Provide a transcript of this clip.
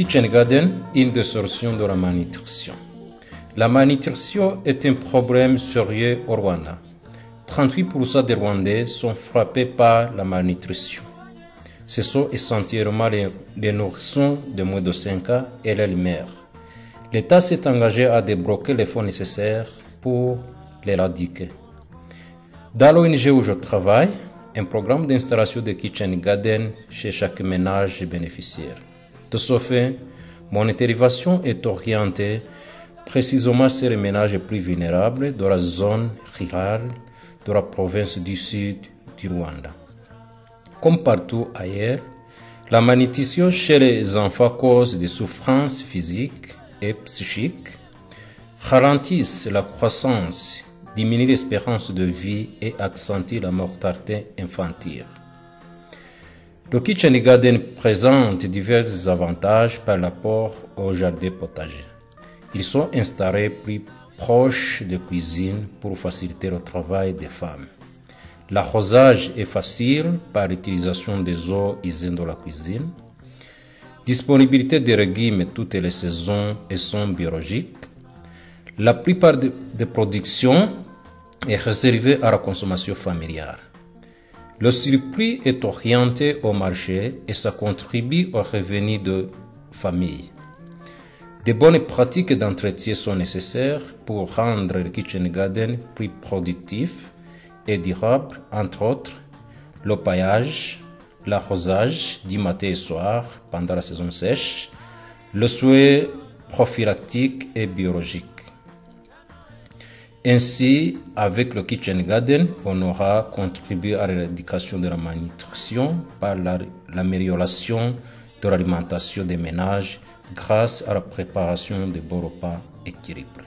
Kitchen Garden, une des solutions de la malnutrition. La malnutrition est un problème sérieux au Rwanda. 38% des Rwandais sont frappés par la malnutrition. Ce sont essentiellement les, nourrissons de moins de 5 ans et les mères. L'État s'est engagé à débloquer les fonds nécessaires pour l'éradiquer. Dans l'ONG où je travaille, un programme d'installation de kitchen garden chez chaque ménage bénéficiaire. De ce fait, mon intervention est orientée précisément sur les ménages plus vulnérables de la zone rurale de la province du sud du Rwanda. Comme partout ailleurs, la malnutrition chez les enfants cause des souffrances physiques et psychiques, ralentissent la croissance, diminuent l'espérance de vie et accentuent la mortalité infantile. Le Kitchen Garden présente divers avantages par rapport au jardin potager. Ils sont installés plus proches de cuisine pour faciliter le travail des femmes. L'arrosage est facile par l'utilisation des eaux usées dans la cuisine. Disponibilité des légumes toutes les saisons et sont biologiques. La plupart des productions est réservée à la consommation familiale. Le surplus est orienté au marché et ça contribue aux revenus de famille. Des bonnes pratiques d'entretien sont nécessaires pour rendre le kitchen garden plus productif et durable, entre autres le paillage, l'arrosage du matin et soir pendant la saison sèche, le souhait prophylactique et biologique. Ainsi, avec le Kitchen Garden, on aura contribué à l'éradication de la malnutrition par l'amélioration de l'alimentation des ménages grâce à la préparation de bons repas équilibrés.